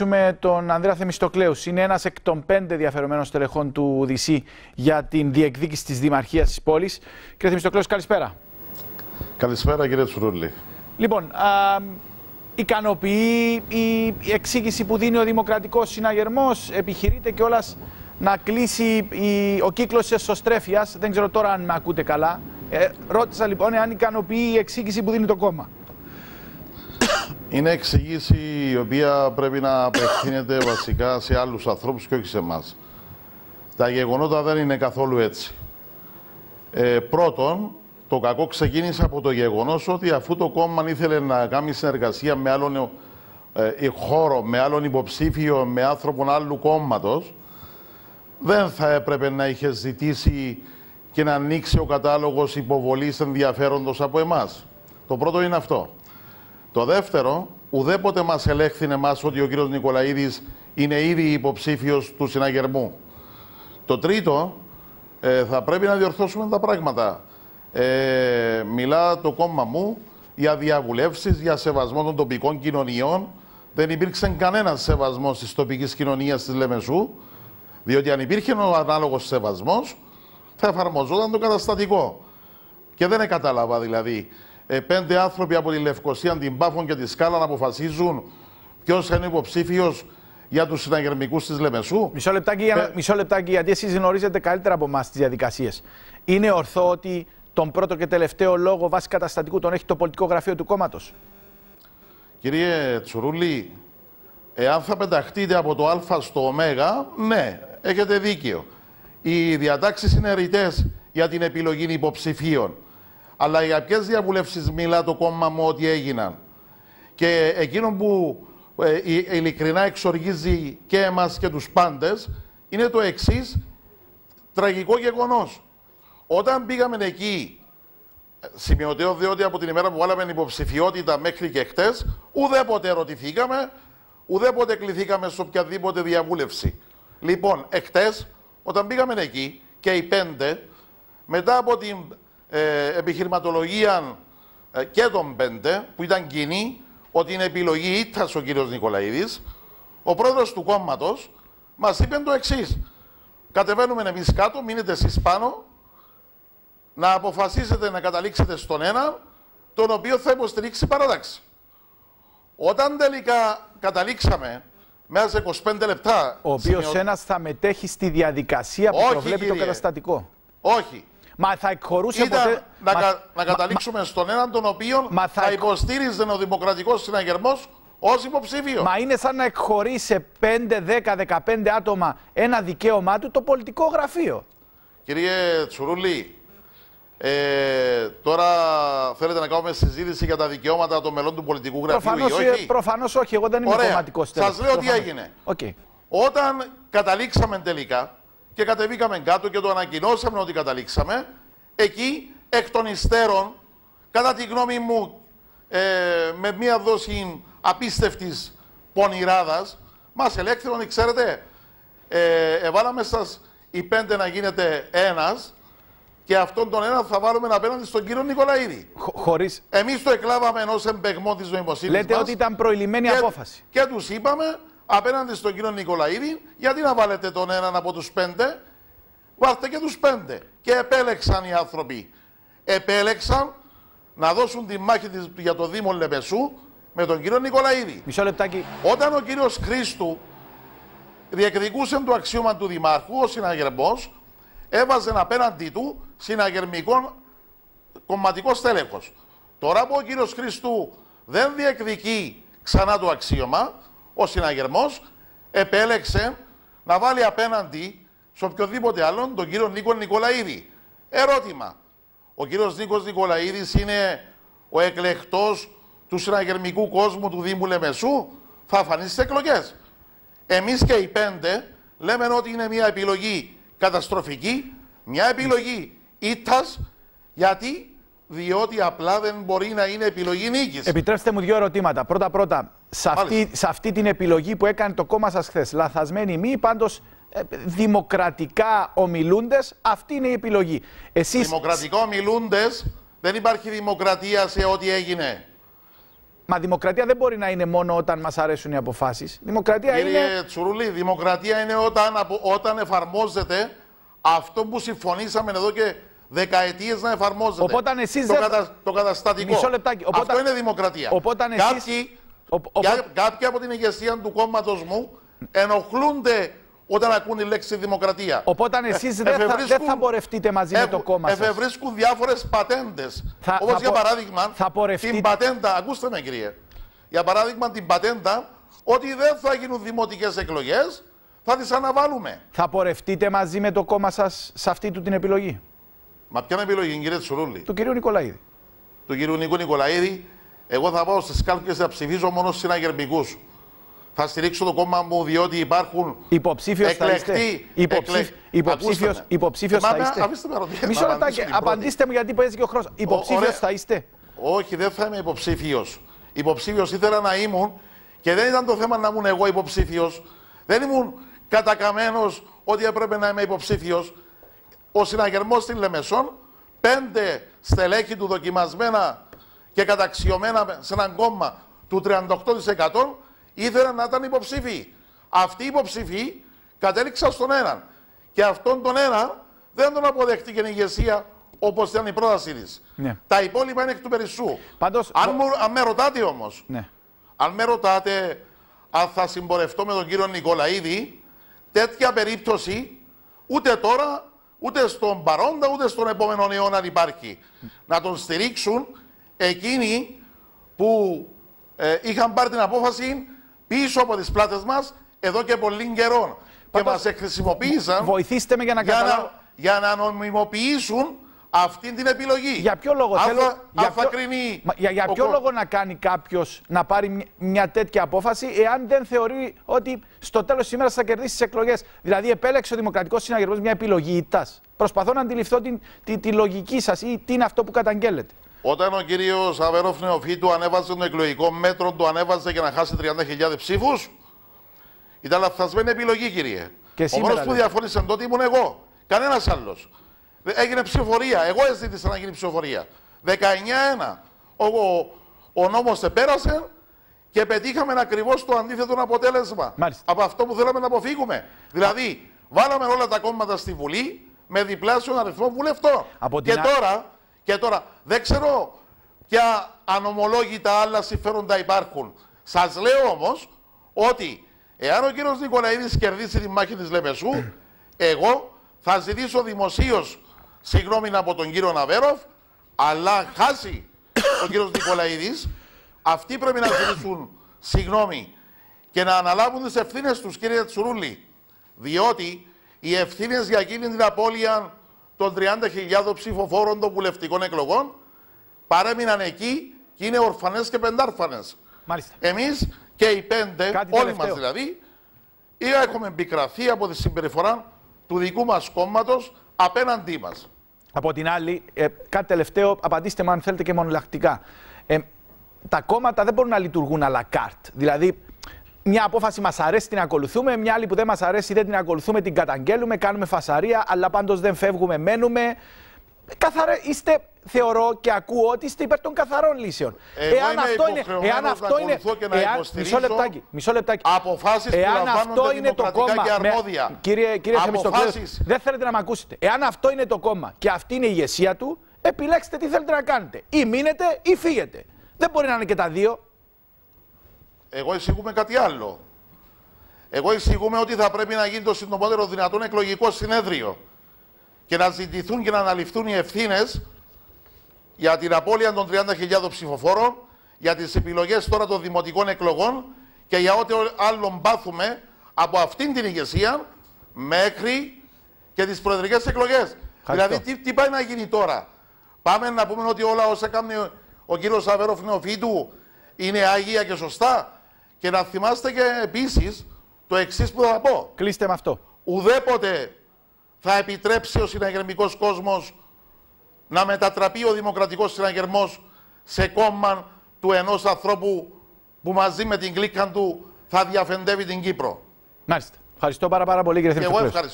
με τον Ανδρέα Θεμιστοκλέους. Είναι ένας εκ των πέντε διαφερομένων στελεχών του ΔΥΣΥ για την διεκδίκηση της Δημαρχίας της πόλης. Κύριε Θεμιστοκλέους, καλησπέρα. Καλησπέρα, κύριε Τσουρούλη. Λοιπόν, α, ικανοποιεί η εξήγηση που δίνει ο Δημοκρατικός Συναγερμός; Επιχειρείται κιόλας να κλείσει η, ο κύκλος της εσωστρέφειας; Δεν ξέρω τώρα αν με ακούτε καλά. Ε, ρώτησα λοιπόν αν ικανοποιεί η εξήγηση που δίνει το κόμμα. Είναι εξηγήση η οποία πρέπει να απευθύνεται βασικά σε άλλους ανθρώπους και όχι σε εμάς. Τα γεγονότα δεν είναι καθόλου έτσι. Ε, πρώτον, το κακό ξεκίνησε από το γεγονός ότι αφού το κόμμα ήθελε να κάνει συνεργασία με άλλον ε, χώρο, με άλλον υποψήφιο, με άνθρωπον άλλου κόμματος, δεν θα έπρεπε να είχε ζητήσει και να ανοίξει ο κατάλογος υποβολής ενδιαφέροντος από εμάς. Το πρώτο είναι αυτό. Το δεύτερο, ουδέποτε μας ελέγχθη εμάς ότι ο κύριος Νικολαίδης είναι ήδη υποψήφιος του συναγερμού. Το τρίτο, ε, θα πρέπει να διορθώσουμε τα πράγματα. Ε, μιλά το κόμμα μου για διαβουλεύσεις, για σεβασμό των τοπικών κοινωνιών. Δεν υπήρξε κανένας σεβασμός της τοπικής κοινωνίας της Λεμεσού, διότι αν υπήρχε ο ανάλογος σεβασμός, θα εφαρμοζόταν το καταστατικό. Και δεν κατάλαβα δηλαδή ε, πέντε άνθρωποι από τη Λευκοσία, την Πάφων και τη Σκάλα να αποφασίζουν ποιος είναι υποψήφιος για τους συναγερμικούς της Λεμεσού. Μισό λεπτάκι, ε... μισό λεπτάκι γιατί εσείς γνωρίζετε καλύτερα από εμάς τις διαδικασίες. Είναι ορθό ότι τον πρώτο και τελευταίο λόγο βάσει καταστατικού τον έχει το πολιτικό γραφείο του κόμματος; Κύριε Τσουρούλη, εάν θα πεταχτείτε από το Α στο Ω, ναι, έχετε δίκιο. Οι διατάξεις είναι ρητές για την επιλογή υποψηφίων. Αλλά για ποιες διαβουλεύσεις μιλά το κόμμα μου ότι έγιναν; Και εκείνο που ε, ειλικρινά εξοργίζει και εμάς και τους πάντες είναι το εξής τραγικό γεγονός. Όταν πήγαμε εκεί, σημειωτέω διότι από την ημέρα που βάλαμε υποψηφιότητα μέχρι και χτες, ουδέποτε ερωτηθήκαμε, ουδέποτε κληθήκαμε σε οποιαδήποτε διαβούλευση. Λοιπόν, εχθές, όταν πήγαμε εκεί και οι πέντε, μετά από την ε, επιχειρηματολογία ε, και των πέντε, που ήταν κοινή, ότι είναι επιλογή ήττας ο κύριος Νικολαίδης, ο πρόεδρος του κόμματος μας είπε το εξής. Κατεβαίνουμε εμείς κάτω, μείνετε εσείς πάνω, να αποφασίσετε να καταλήξετε στον ένα, τον οποίο θα υποστηρίξει παράταξη. Όταν τελικά καταλήξαμε μέσα σε 25 λεπτά. Ο οποίος σημείο... ένας θα μετέχει στη διαδικασία που προβλέπει το καταστατικό. Όχι. Μα θα εκχωρούσε Ήταν ποτέ... να, μα... κα... να καταλήξουμε μα... στον έναν τον οποίο μα θα, θα υποστήριζε ο Δημοκρατικός Συναγερμός ως υποψήφιο. Μα είναι σαν να εκχωρεί σε 5, 10, 15 άτομα ένα δικαίωμά του το πολιτικό γραφείο. Κύριε Τσουρούλη, ε, τώρα θέλετε να κάνουμε συζήτηση για τα δικαιώματα των μελών του πολιτικού γραφείου προφανώς, ή όχι; Προφανώς όχι, εγώ δεν είμαι κομματικός Σας λέω τι έγινε. Okay. Όταν καταλήξαμε τελικά, και κατεβήκαμε κάτω και το ανακοινώσαμε ότι καταλήξαμε. Εκεί, εκ των υστέρων, κατά τη γνώμη μου, ε, με μία δόση απίστευτης πονηράδας, μας ελέγχθηκαν ότι ξέρετε, ε, εβάλαμε σας οι πέντε να γίνετε ένας και αυτόν τον ένα θα βάλουμε απέναντι στον κύριο Νικολαίδη. Χ, χωρίς... Εμείς το εκλάβαμε ενός εμπεγμό της νοημοσύνης Λέτε ότι ήταν προηλημένη και, απόφαση. Και τους είπαμε απέναντι στον κύριο Νικολαίδη, γιατί να βάλετε τον έναν από τους πέντε, βάλτε και τους πέντε. Και επέλεξαν οι άνθρωποι. Επέλεξαν να δώσουν τη μάχη της, για το Δήμο Λεπεσού με τον κύριο Νικολαίδη. Μισό λεπτάκι. Όταν ο κύριος Χρήστου διεκδικούσε το αξίωμα του Δημάρχου, ο συναγερμός έβαζε απέναντί του συναγερμικό κομματικός στέλεχος. Τώρα που ο κύριος Χρήστου δεν διεκδικεί ξανά το αξίωμα, ο συναγερμός επέλεξε να βάλει απέναντι σε οποιοδήποτε άλλον τον κύριο Νίκο Νικολαίδη. Ερώτημα. Ο κύριος Νίκος Νικολαίδης είναι ο εκλεκτός του συναγερμικού κόσμου του Δήμου Λεμεσού. Θα φανεί στις εκλογές. Εμείς και οι πέντε λέμε ότι είναι μια επιλογή καταστροφική, μια επιλογή ήττας, γιατί διότι απλά δεν μπορεί να είναι επιλογή νίκης. Επιτρέψτε μου δύο ερωτήματα. Πρώτα-πρώτα, σε αυτή, σε αυτή την επιλογή που έκανε το κόμμα σας χθες, λαθασμένη μη, πάντως ε, δημοκρατικά ομιλούντες, αυτή είναι η επιλογή. Εσείς... Δημοκρατικά ομιλούντες, δεν υπάρχει δημοκρατία σε ό,τι έγινε. Μα δημοκρατία δεν μπορεί να είναι μόνο όταν μας αρέσουν οι αποφάσεις. Δημοκρατία Κύριε είναι. Τσουρούλη, δημοκρατία είναι όταν, απο- όταν εφαρμόζεται αυτό που συμφωνήσαμε εδώ και δεκαετίες να εφαρμόζεται. Οπότε αν εσείς το, δεν- κατα- το καταστατικό. Μισό λεπτάκι. Οπότε- Αυτό είναι δημοκρατία. Οπότε αν εσείς- Κάποιοι, Ο- οπότε- κά- κάποιοι από την ηγεσία του κόμματος μου ενοχλούνται όταν ακούν τη λέξη δημοκρατία. Οπότε εσείς Ε, δεν, θα, εφευρίσκουν- δεν θα πορευτείτε μαζί με το έχουν- κόμμα σας. Εφευρίσκουν διάφορες πατέντες. Θα- Όπως θα για πο- παράδειγμα, θα πορευτείτε- την πατέντα. Ακούστε με, κύριε. Για παράδειγμα, την πατέντα ότι δεν θα γίνουν δημοτικές εκλογές, θα τις αναβάλουμε. Θα πορευτείτε μαζί με το κόμμα σας σε αυτή του την επιλογή; Μα ποια είναι η επιλογή, κύριε Τσουρούλη, Του κυρίου Νικολαίδη. του κύριου Νίκο Νικολαίδη, εγώ θα πάω στις κάλπες να ψηφίσω μόνο συναγερμικούς. Θα στηρίξω το κόμμα μου διότι υπάρχουν Υποψήφιος θα είστε. εκλεκτοί. Υποψήφ... εκλεκ- Υποψήφιος, Ακούστε με. υποψήφιος Ε, θα μα, είστε. Αφήστε με ρωτήσω. Μισό να λεπτάκι. απαντήσω την πρώτη. Απαντήστε μου γιατί παίζει και ο χρόνος. Υποψήφιος ωραία. θα είστε. Όχι, δεν θα είμαι υποψήφιος. Υποψήφιος ήθελα να ήμουν και δεν ήταν το θέμα να ήμουν εγώ υποψήφιος. Δεν ήμουν κατακαμένο ότι έπρεπε να είμαι υποψήφιος. Ο συναγερμός στην Λεμεσόν, πέντε στελέχη του δοκιμασμένα και καταξιωμένα σε έναν κόμμα του 38% ήθελαν να ήταν υποψήφοι. Αυτοί οι υποψήφοι κατέληξαν στον έναν. Και αυτόν τον ένα δεν τον αποδεχτήκε η ηγεσία όπως ήταν η πρότασή της. Ναι. Τα υπόλοιπα είναι εκ του περισσού. Πάντως, αν, βο- μου, αν με ρωτάτε όμως, Ναι. αν με ρωτάτε αν θα συμπορευτώ με τον κύριο Νικολαίδη, τέτοια περίπτωση ούτε τώρα, ούτε στον παρόντα, ούτε στον επόμενο αιώνα υπάρχει. Να τον στηρίξουν εκείνοι που ε, είχαν πάρει την απόφαση πίσω από τις πλάτες μας εδώ και πολύ καιρό. Και Πάντως, μας χρησιμοποίησαν Βοηθήστε με για να για καταλάβω. να, για να νομιμοποιήσουν αυτή την επιλογή. Για ποιο λόγο αν θέλω. θα, για αν θα ποιο- κρίνει Μα για, για ο ποιο κο- λόγο να κάνει κάποιος να πάρει μια, μια τέτοια απόφαση, εάν δεν θεωρεί ότι στο τέλος της ημέρας θα κερδίσει τις εκλογές; Δηλαδή, επέλεξε ο Δημοκρατικός Συναγερμός μια επιλογή ηττα. Προσπαθώ να αντιληφθώ την, τη, τη λογική σας ή τι είναι αυτό που καταγγέλλετε. Όταν ο κύριος Αβέροφ Νεοφίτου ανέβαζε το εκλογικό μέτρο, το ανέβαζε για να χάσει 30.000 ψήφους. Ήταν λαθασμένη επιλογή, κύριε. Και ο σήμερα μόνο που λέτε. διαφώνησε τότε ήμουν εγώ. Κανένας άλλος. Έγινε ψηφοφορία. Εγώ έζητησα να γίνει ψηφοφορία. 19-1. Ο, ο, ο νόμος επέρασε και πετύχαμε ακριβώς το αντίθετο αποτέλεσμα Μάλιστα. από αυτό που θέλαμε να αποφύγουμε. Δηλαδή, βάλαμε όλα τα κόμματα στη Βουλή με διπλάσιο αριθμό βουλευτών. Από την και, α- τώρα, και τώρα, δεν ξέρω ποια ανομολόγητα άλλα συμφέροντα υπάρχουν. Σας λέω όμως ότι εάν ο κύριος Νικολαίδης κερδίσει τη μάχη της Λεμεσού, εγώ θα ζητήσω δημοσίως συγγνώμη από τον κύριο Ναβέροφ, αλλά αν χάσει ο κύριος Νικολαίδης, αυτοί πρέπει να ζητήσουν συγγνώμη και να αναλάβουν τις ευθύνες τους, κύριε Τσουρούλη. Διότι οι ευθύνες για εκείνη την απώλεια των 30.000 ψηφοφόρων των βουλευτικών εκλογών παρέμειναν εκεί και είναι ορφανές και πεντάρφανες. Μάλιστα. Εμείς και οι πέντε, Κάτι όλοι τελευταίο. μας δηλαδή, ή έχουμε επικραθεί από τη συμπεριφορά του δικού μας κόμματος απέναντί μας. Από την άλλη, ε, κάτι τελευταίο, απαντήστε μου αν θέλετε και μονολακτικά. Ε, τα κόμματα δεν μπορούν να λειτουργούν à la carte. Δηλαδή, μια απόφαση μας αρέσει την ακολουθούμε, μια άλλη που δεν μας αρέσει δεν την ακολουθούμε, την καταγγέλουμε, κάνουμε φασαρία, αλλά πάντως δεν φεύγουμε, μένουμε. Καθαρά, είστε, θεωρώ και ακούω ότι είστε υπέρ των καθαρών λύσεων. Εγώ είμαι υποχρεωμένος να ακολουθώ και να υποστηρίζω μισό λεπτάκι, μισό λεπτάκι. αποφάσεις που Εάν λαμβάνονται αυτό είναι το δημοκρατικά κόμμα. και με- αρμόδια. κύριε κύριε Θεμιστοκλέου, Αποφάσεις. δεν θέλετε να με ακούσετε. Εάν αυτό είναι το κόμμα και αυτή είναι η ηγεσία του, επιλέξτε τι θέλετε να κάνετε. Ή μείνετε ή φύγετε. Δεν μπορεί να είναι και τα δύο. Εγώ εισηγούμε κάτι άλλο. Εγώ εισηγούμε ότι θα πρέπει να γίνει το συντομότερο δυνατόν εκλογικό συνέδριο και να ζητηθούν και να αναλυφθούν οι ευθύνες για την απώλεια των 30.000 ψηφοφόρων, για τις επιλογές τώρα των δημοτικών εκλογών και για ό,τι άλλο πάθουμε από αυτήν την ηγεσία μέχρι και τις προεδρικές εκλογές. Δηλαδή, τι, τι πάει να γίνει τώρα; Πάμε να πούμε ότι όλα όσα κάνει ο, ο κύριος Αβέροφ Νεοφίτου είναι άγια και σωστά; Και να θυμάστε και επίσης το εξής που θα πω. Κλείστε με αυτό. Ουδέποτε θα επιτρέψει ο συναγερμικός κόσμος να μετατραπεί ο δημοκρατικός συναγερμός σε κόμμα του ενός ανθρώπου που μαζί με την κλίκα του θα διαφεντεύει την Κύπρο. Μάλιστα. Ευχαριστώ πάρα, πάρα πολύ κύριε Και εγώ Θεμιστοκλέου. ευχαριστώ.